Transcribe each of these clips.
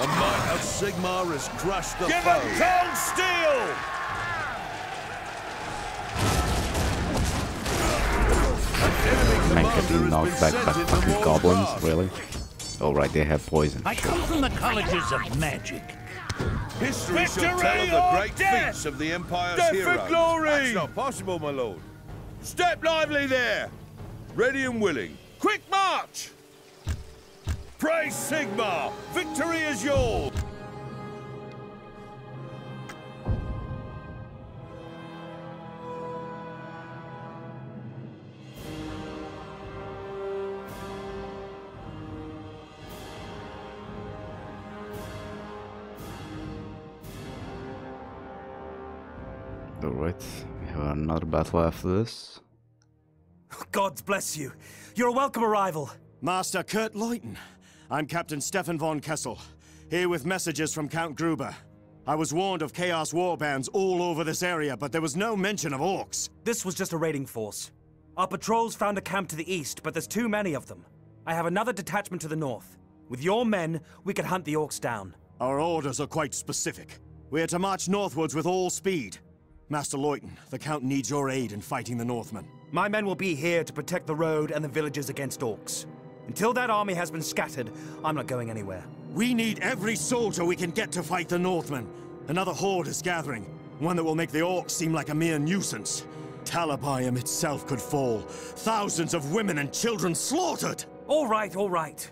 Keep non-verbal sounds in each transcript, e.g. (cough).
The might of Sigmar has crushed the Give foe. him cold steel! Enemy Man commander getting knocked back by fucking goblins, wrath. really? Oh right, they have poison. I come from the colleges of magic. History shall tell of the great death? feats of the Empire's Death for heroes. glory! That's not possible, my lord. Step lively there! Ready and willing. Quick march! Praise Sigmar! Victory is yours! Alright, we have another battle after this. God bless you. You're a welcome arrival. Master Kurt Leuten. I'm Captain Stefan von Kessel, here with messages from Count Gruber. I was warned of Chaos warbands all over this area, but there was no mention of orcs. This was just a raiding force. Our patrols found a camp to the east, but there's too many of them. I have another detachment to the north. With your men, we could hunt the orcs down. Our orders are quite specific. We are to march northwards with all speed. Master Leuten, the Count needs your aid in fighting the Northmen. My men will be here to protect the road and the villages against orcs. Until that army has been scattered, I'm not going anywhere. We need every soldier we can get to fight the Northmen. Another horde is gathering, one that will make the orcs seem like a mere nuisance. Talabheim itself could fall. Thousands of women and children slaughtered! All right, all right.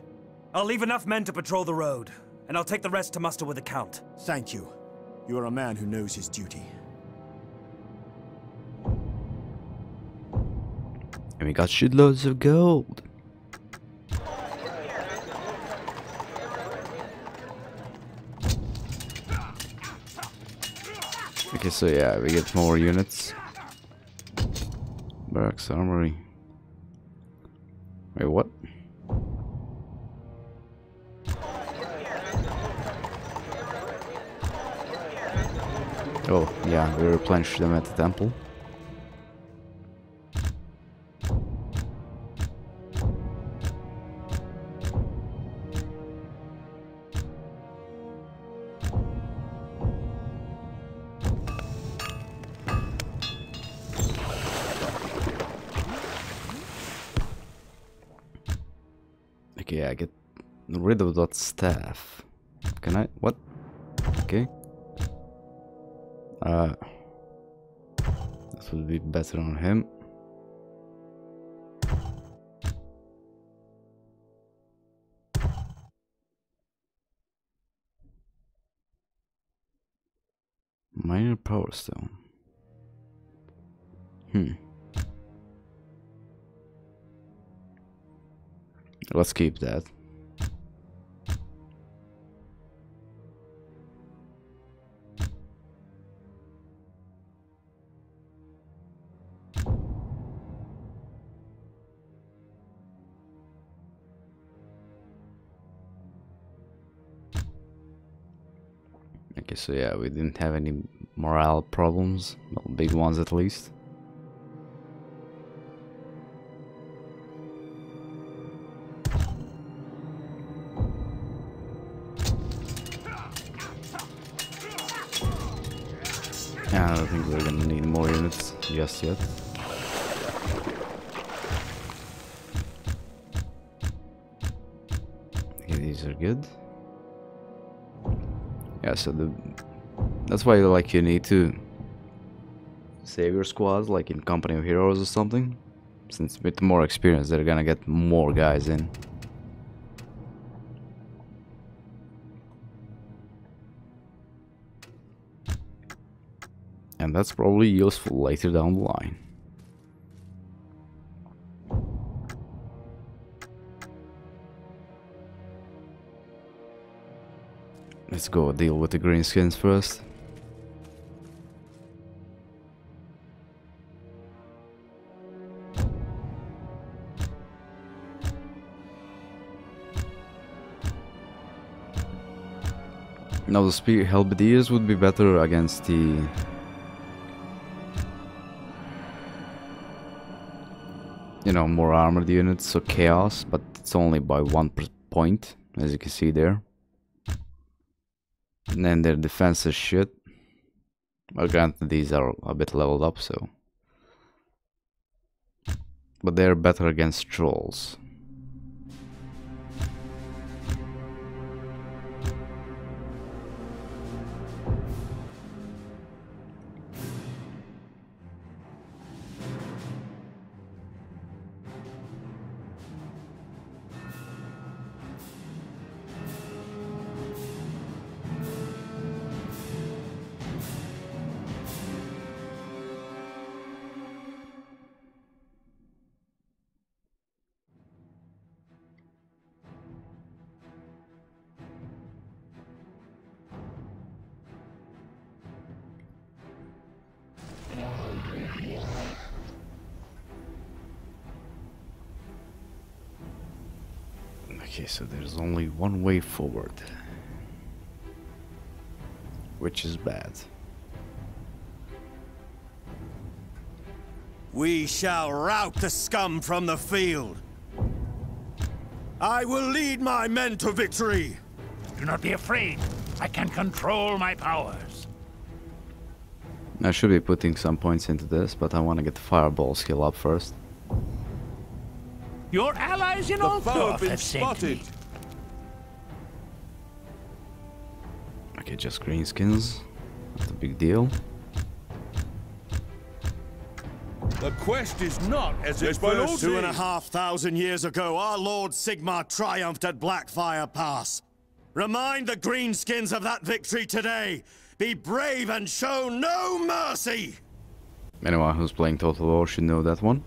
I'll leave enough men to patrol the road, and I'll take the rest to muster with the Count. Thank you. You are a man who knows his duty. And we got shitloads of gold. Okay, so yeah, we get more units. Barracks armory. Wait, what? Oh, yeah, we replenished them at the temple. Staff. Can I? What? Okay. Uh, this would be better on him. Minor power stone. Hmm. Let's keep that. So yeah, we didn't have any morale problems, well, big ones at least. I don't think we're gonna need more units just yet. These are good. Yeah, so the that's why like you need to save your squads like in Company of Heroes or something. Since with more experience they're gonna get more guys in. And that's probably useful later down the line. Let's go deal with the green skins first. Now the spear halberdiers would be better against the you know more armored units, so chaos, but it's only by one point, as you can see there. And then their defense is shit. Well, granted, these are a bit leveled up, so. But they're better against trolls. Way forward. Which is bad. We shall rout the scum from the field. I will lead my men to victory. Do not be afraid. I can control my powers. I should be putting some points into this, but I want to get the fireball skill up first. Your allies in The foe have Altdorf been have sent spotted. me. Okay, just greenskins. Not a big deal. The quest is not as it my first Two and a seemed. half thousand years ago, our Lord Sigmar triumphed at Blackfire Pass. Remind the Greenskins of that victory today. Be brave and show no mercy! Anyone who's playing Total War should know that one.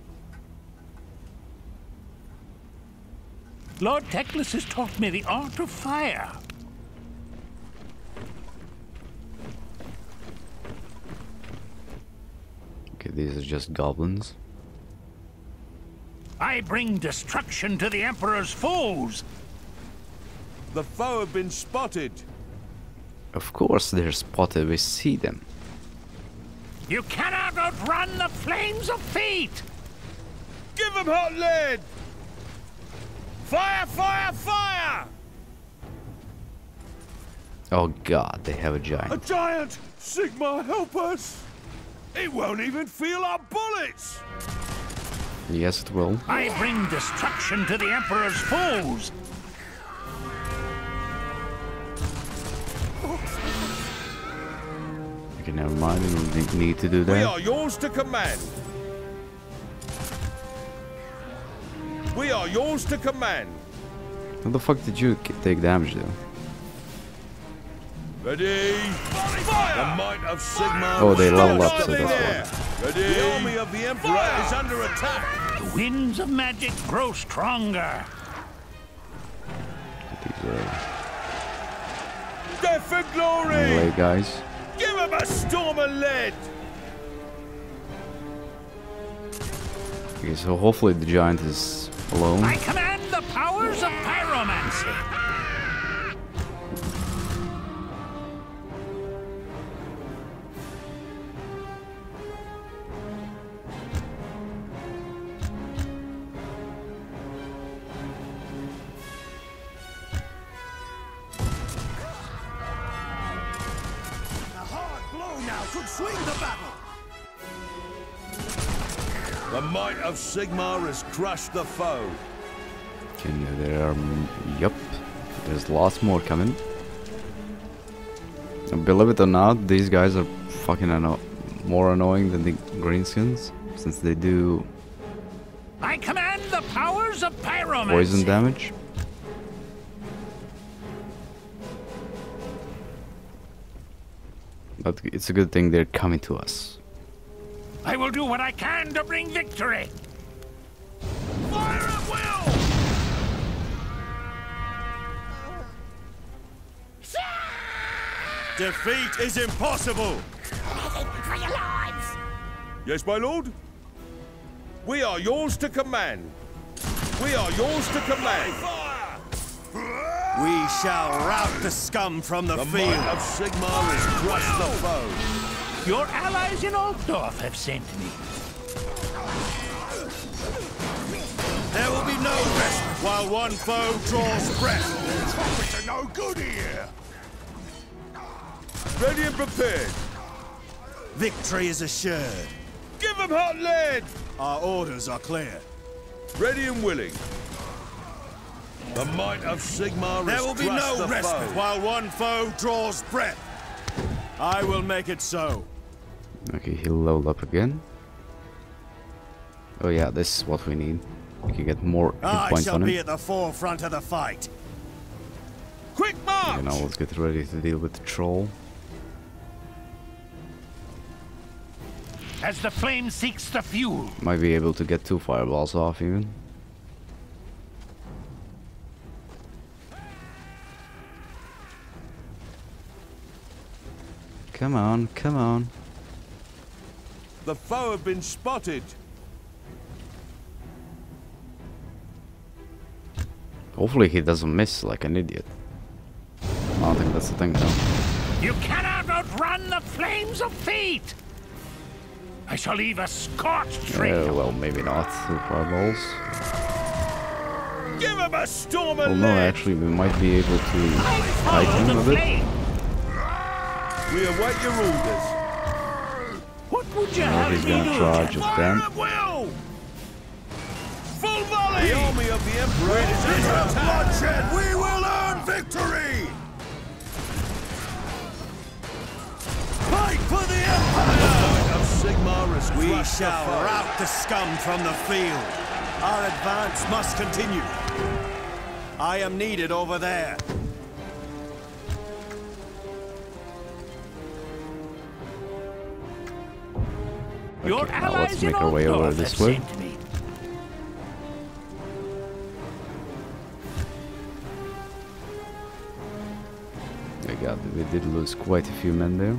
Lord Teclis has taught me the art of fire. These are just goblins. I bring destruction to the Emperor's foes. The foe have been spotted. Of course they're spotted, we see them. You cannot outrun the flames of fate. Give them hot lead! Fire, fire, fire! Oh god, they have a giant. A giant. giant! Sigmar, help us! It won't even feel our bullets! Yes, it will. I bring destruction to the Emperor's foes. Okay, never mind, we don't need- need to do that. We are yours to command. We are yours to command. How the fuck did you take damage though? Ready? Fire! The might of Sigmar. Oh, they level up, just so that's there. Ready? The army of the Emperor is under attack. The winds of magic grow stronger. These are Death and glory! melee guys. Give him a storm of lead! Okay, so hopefully the giant is alone. I command the powers of pyromancy. Sigmar has crushed the foe. Okay, now there are. Um, m- Yup. There's lots more coming. And Believe it or not, these guys are fucking anno- more annoying than the greenskins. Since they do I command the powers of pyromancy. poison damage. But it's a good thing they're coming to us. I will do what I can to bring victory. Fire at will! Defeat is impossible! For your lives! Yes, my lord? We are yours to command. We are yours to command. We shall rout the scum from the, The field. might of Sigmar has crushed the foe. Your allies in Altdorf have sent me. There will be no rest while one foe draws breath. It's no good here. Ready and prepared. Victory is assured. Give them hot lead. Our orders are clear. Ready and willing. The might of Sigmar There will be no the respite foe. while one foe draws breath. I will make it so. Okay, he'll level up again. Oh yeah, this is what we need. We can get more hit I points shall on be at the forefront of the fight. Quick march! Okay, now let's get ready to deal with the troll. As the flame seeks the fuel, Might be able to get two fireballs off even. Come on, come on. The foe have been spotted. Hopefully he doesn't miss like an idiot. I don't think that's the thing though. you cannot outrun the flames of fate! I shall leave a scorched Yeah, well, maybe not. Two fireballs. Give them a storm of Well, no, lead. actually, we might be able to I fight follow him the a bit. flame. We await your orders. What would you Now have he's me gonna do? charge at Fire at will! Full volley! The army of the is under bloodshed, we will earn victory! Fight for the Empire! Of Sigmar has We crushed the shall rout the scum from the field. Our advance must continue. I am needed over there. Your Okay, now allies let's make our way over this way. me. We we did lose quite a few men there.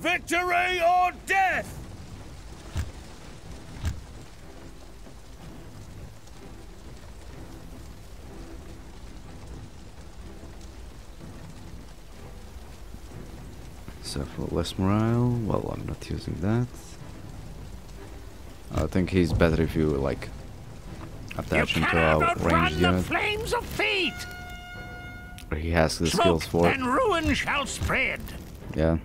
Victory or death! So for less morale, well, I'm not using that. I think he's better if you like You attach him to uh, outrun ranged the unit, flames of fate! he has the Smoke skills for it. and ruin shall spread. Yeah.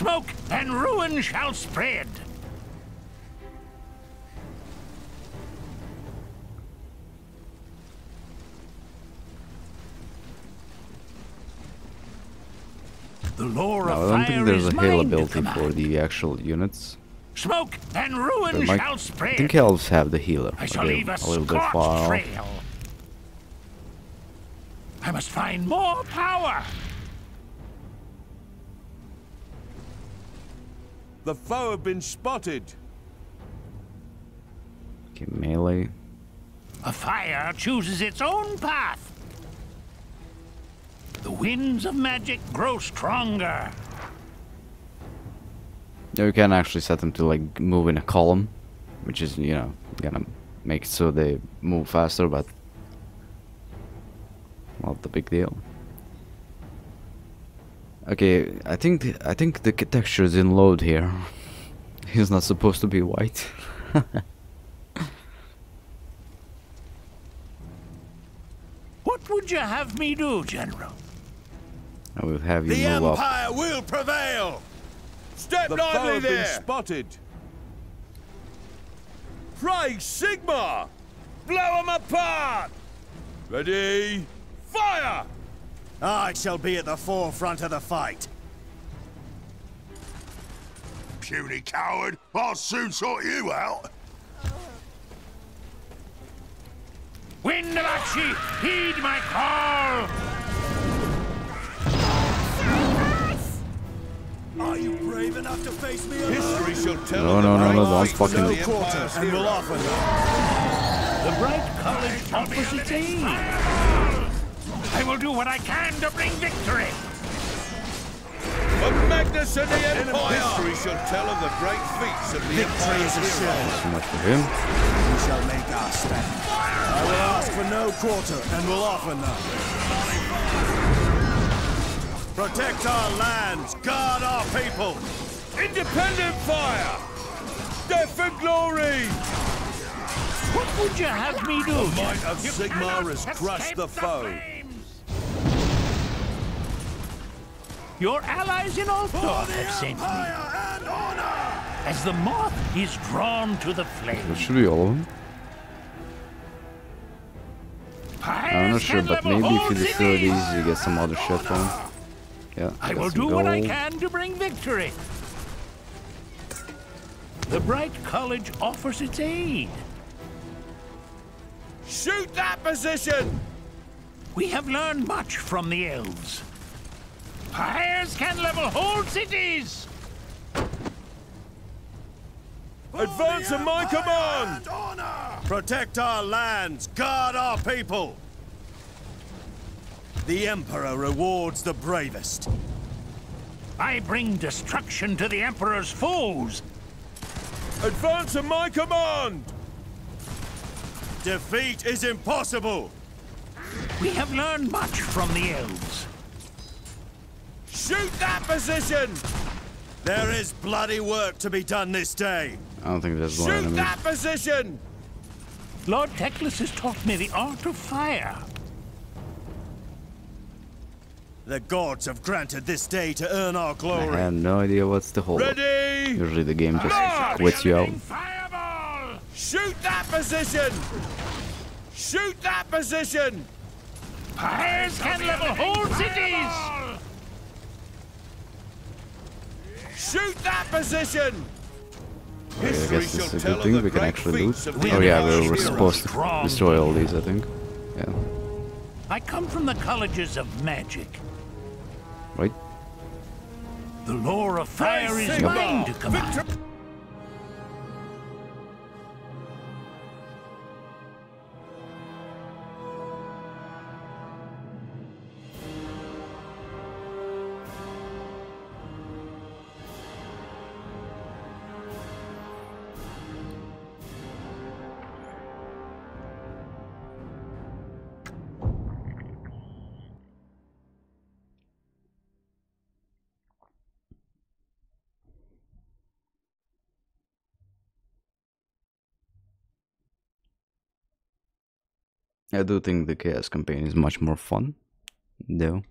Smoke and ruin shall spread. The lore No, I don't think there's a to ability for the actual units. Smoke and ruin my- shall I spread. think elves have the healer. I shall Okay, leave a, a little bit far trail. I must find more power. The foe have been spotted. Okay, melee. A fire chooses its own path. The winds of magic grow stronger. Yeah, you can actually set them to like move in a column, which is you know gonna make it so they move faster, but not the big deal. Okay, I think th- I think the texture is in load here. He's not supposed to be white. (laughs) What would you have me do, General? I will have you The move up. Empire will prevail! Step The lively foe there! been spotted. Praise Sigmar! Blow them apart! Ready? Fire! Ah, I shall be at the forefront of the fight. Puny coward! I'll soon sort you out! Wind of Aqshy, heed my call! Are you brave enough to face me alone? History shall tell No, of no, no, no, bright don't fucking- of the quarter, and we'll offer. The bright college offers its aid. I will do what I can to bring victory. Of Magnus and the Empire! History shall tell of the great feats of the Victory Empire's is assured. So much for him. We shall make our stand. I will ask for no quarter and will offer none. Protect our lands, guard our people. Independent fire! Death and glory! What would you have me do? The might of You Sigmar has crushed the foe. Your allies in Altdorf have sent me. and honor! As the moth is drawn to the That flame. should be all of them. I'm not sure, but maybe if you destroy these, you get some other shit from them. Yeah, I got will some do what I gold. can to bring victory. The Bright College offers its aid. Shoot that position! We have learned much from the elves. Fires can level whole cities. Advance at my command! Protect our lands, guard our people. The Emperor rewards the bravest. I bring destruction to the Emperor's foes. Advance at my command! Defeat is impossible. We have learned much from the elves. Shoot that position! There is bloody work to be done this day. I don't think there's one Shoot enemy. that position! Lord Teclis has taught me the art of fire. The gods have granted this day to earn our glory. I have no idea what's the hold. Ready! Usually the game just March! quits you out. Fireball! Shoot that position! Shoot that position! Fires can level whole cities. Shoot that position! Okay, I guess this is a good thing. We can actually loot. feats of the Oh yeah, we were supposed to destroy all these, I think. Yeah. I come from the colleges of magic. Right? The lore of fire is Sigmar! mine to command. I do think the Chaos campaign is much more fun, though.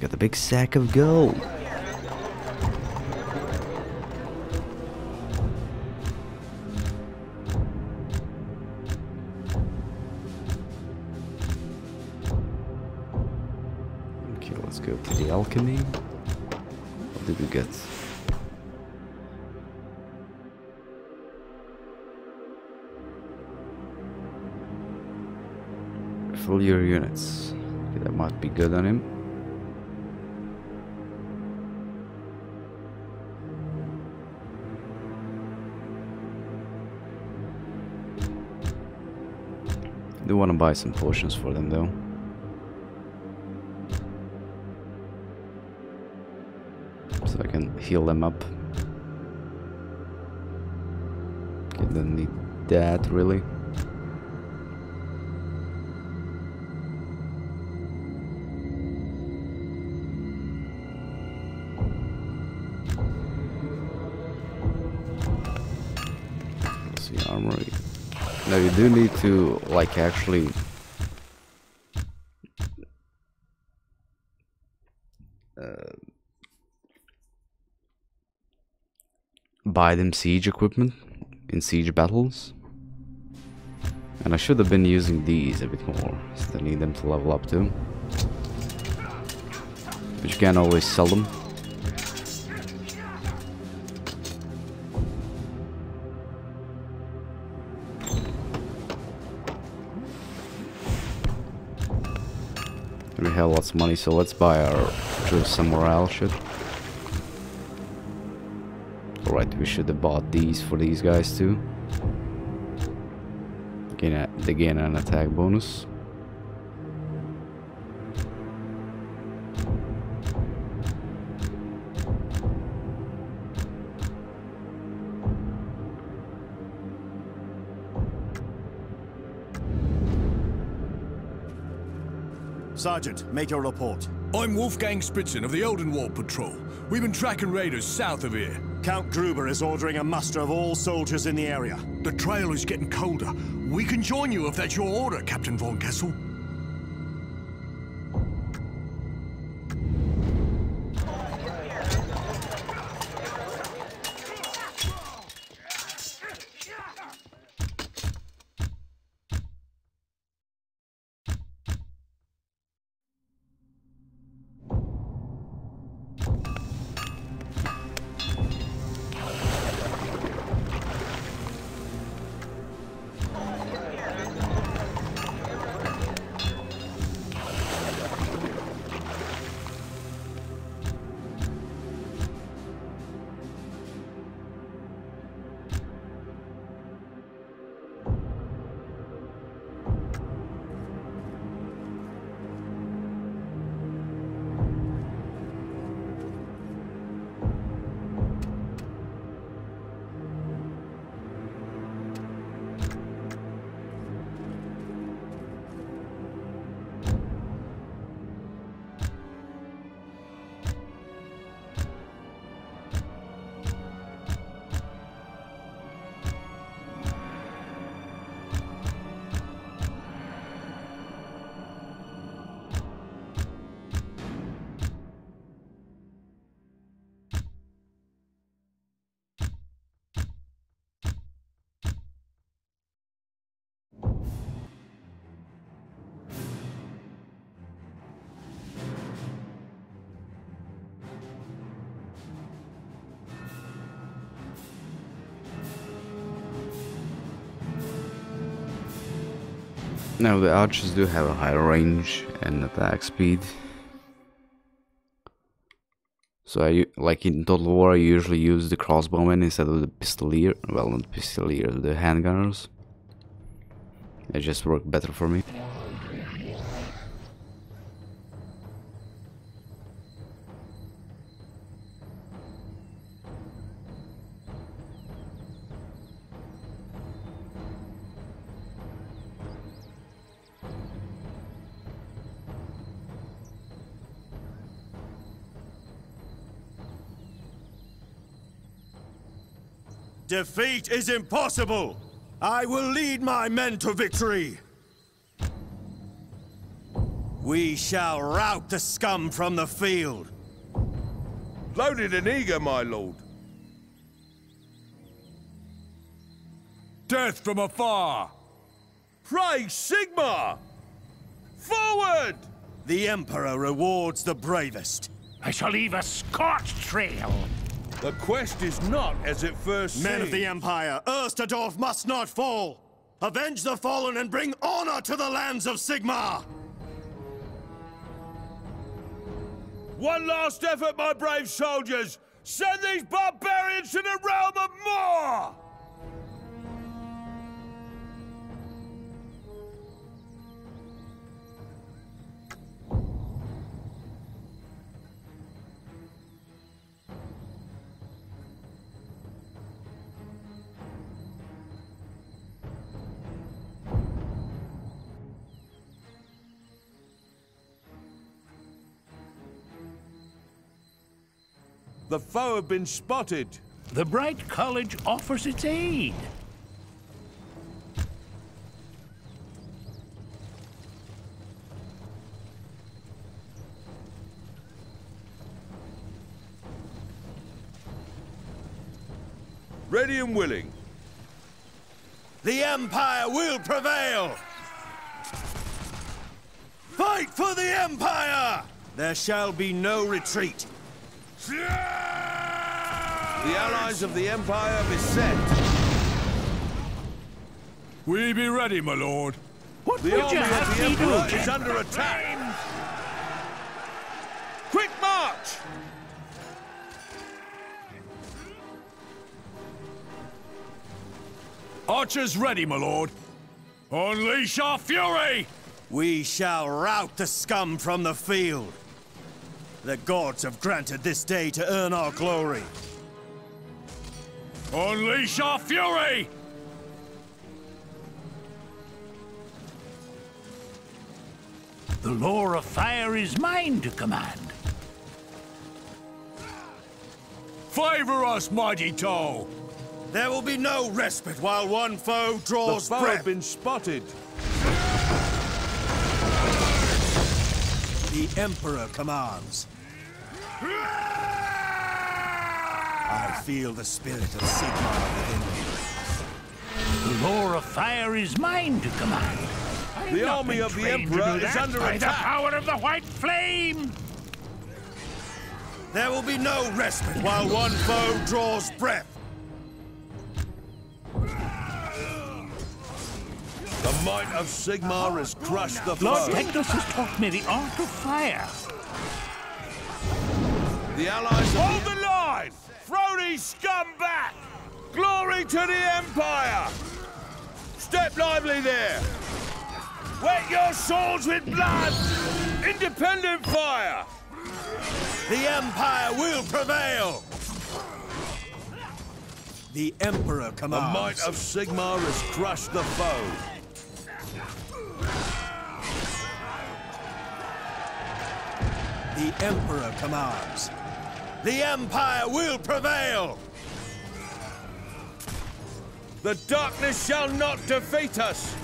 Got the big sack of gold. Okay, let's go to the alchemy. What did we get? Fill your units. Okay, that might be good on him. Do want to buy some potions for them though. So I can heal them up. Okay, don't need that really. Armory. Now you do need to, like, actually... Uh, buy them siege equipment in siege battles. And I should have been using these a bit more, since I need them to level up too. But you can't always sell them. Have lots of money, so let's buy our troops some morale shit. Alright, we should have bought these for these guys too. Gain a, they gain an attack bonus. Sergeant, make your report. I'm Wolfgang Spitzen of the Eldenwald Patrol. We've been tracking raiders south of here. Count Gruber is ordering a muster of all soldiers in the area. The trail is getting colder. We can join you if that's your order, Captain Von Kessel. Now the archers do have a higher range and attack speed. So I, like in Total War, I usually use the crossbowmen instead of the pistolier. Well, not pistolier, the handgunners. It just work better for me. Is impossible! I will lead my men to victory! We shall rout the scum from the field! Loaded and eager, my lord. Death from afar! Praise Sigmar! Forward! The Emperor rewards the bravest. I shall leave a scorched trail. The quest is not as it first Men of the. Empire, Erstadorf must not fall! Avenge the fallen and bring honor to the lands of Sigmar! One last effort, my brave soldiers! Send these barbarians to the realm of Morr! The foe have been spotted. The Bright College offers its aid. Ready and willing. The Empire will prevail! Fight for the Empire! There shall be no retreat. The allies of the Empire beset. We be ready, my lord. What The would army you of have the me do, Emperor is under attack. Quick march! Archers ready, my lord. Unleash our fury! We shall rout the scum from the field. The gods have granted this day to earn our glory. Unleash our fury! The lore of fire is mine to command. Favor us, mighty Taal! There will be no respite while one foe draws The draws foe breath. have been spotted. The Emperor commands. I feel the spirit of Sigmar within me. The lore of fire is mine to command. I've The army of the Emperor is that under by attack. the power of the white flame! There will be no respite while one foe draws breath. The might of Sigmar has crushed the Lord foe. Teclis has taught me the art of fire. The allies hold the line. Throw these scum back. Glory to the Empire. Step lively there. Wet your swords with blood. Independent fire. The Empire will prevail! The Emperor commands. The might of Sigmar has crushed the foe. The Emperor commands. The Empire will prevail! The darkness shall not defeat us.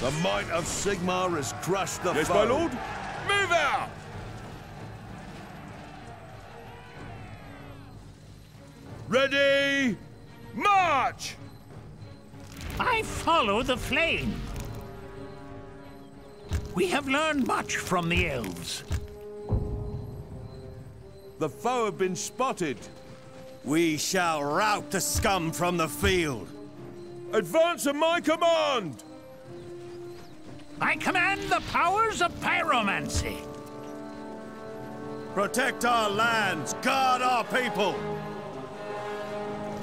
The might of Sigmar has crushed the Yes, foe. my lord? Move out. Ready, march! I follow the flame. We have learned much from the elves. The foe have been spotted. We shall rout the scum from the field. Advance at my command! I command the powers of pyromancy. Protect our lands, guard our people.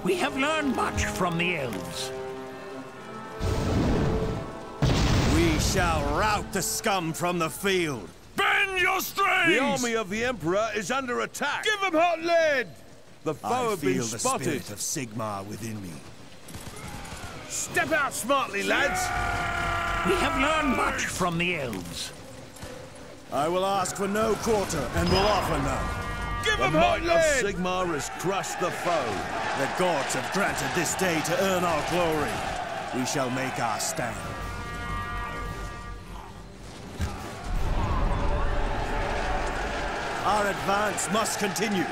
We have learned much from the elves. We shall rout the scum from the field. Bend your strings! The army of the Emperor is under attack. Give them hot lead! The foe I have been feel the spotted. spirit of Sigmar within me. Step out smartly, lads! We have learned much from the elves. I will ask for no quarter and will offer none. Give them hot lead! Sigmar has crushed the foe. The gods have granted this day to earn our glory. We shall make our stand. Our advance must continue.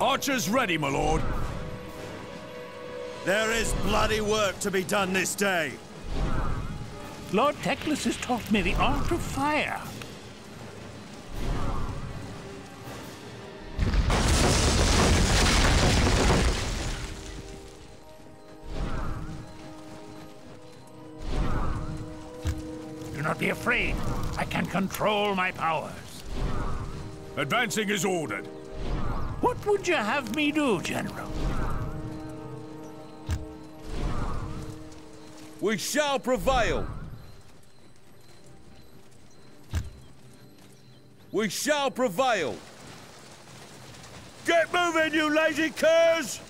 Archers ready, my lord. There is bloody work to be done this day. Lord Teclis has taught me the art of fire. Be afraid. I can control my powers. Advancing is ordered. What would you have me do, General? We shall prevail. We shall prevail. Get moving, you lazy curs!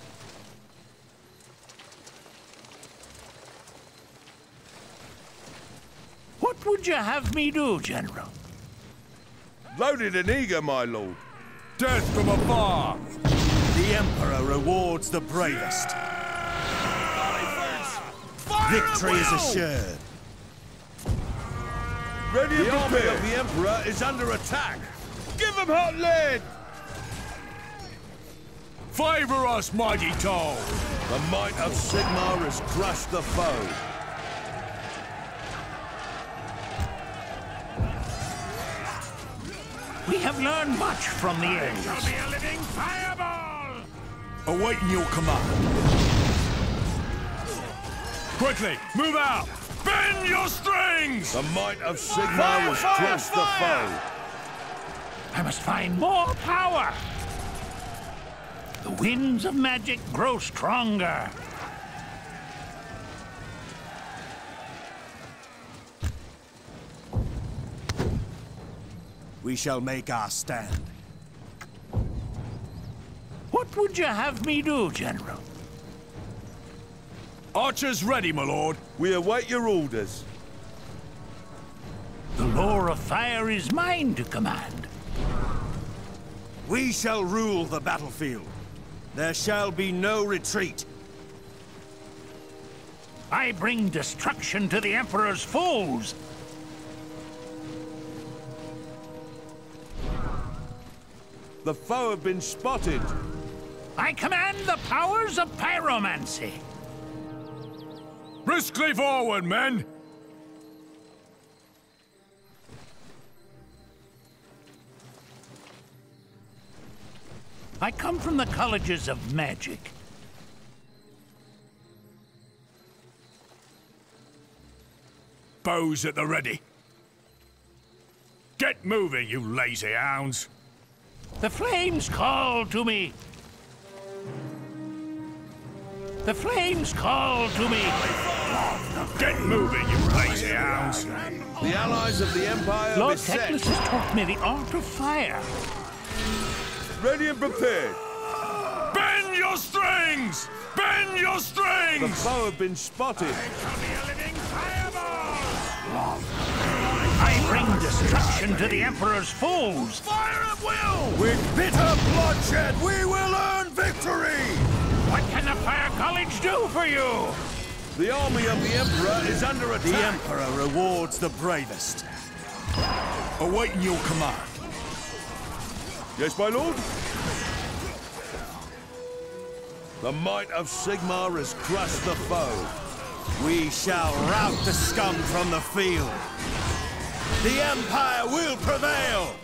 What would you have me do, General? Loaded and eager, my lord. Death from afar! The Emperor rewards the bravest. Victory is assured. Ready the army of the Emperor is under attack. Give them hot lead! Favor us, mighty Taal! The might of Sigmar has crushed the foe. We have learned much from the elves. be a living fireball! Awaiting your command. Quickly, move out! Bend your strings! The might of Sigmar has crushed the foe. I must find more power. The winds of magic grow stronger. We shall make our stand. What would you have me do, General? Archers ready, my lord. We await your orders. The lore of fire is mine to command. We shall rule the battlefield. There shall be no retreat. I bring destruction to the Emperor's foes. The foe have been spotted. I command the powers of pyromancy. Briskly forward, men! I come from the colleges of magic. Bows at the ready. Get moving, you lazy hounds! The flames call to me. The flames call to me. Get moving, you lazy hounds! The allies of the Empire Lord beset. Teclis has taught me the art of fire. Ready and prepared. Bend your strings! Bend your strings! The strings! foe have been spotted. I bring destruction to the Emperor's foes. Fire at will! With bitter bloodshed, we will earn victory! What can the Fire College do for you? The army of the Emperor is under attack. The Emperor rewards the bravest. Awaiting your command. Yes, my lord? The might of Sigmar has crushed the foe. We shall rout the scum from the field. The Empire will prevail!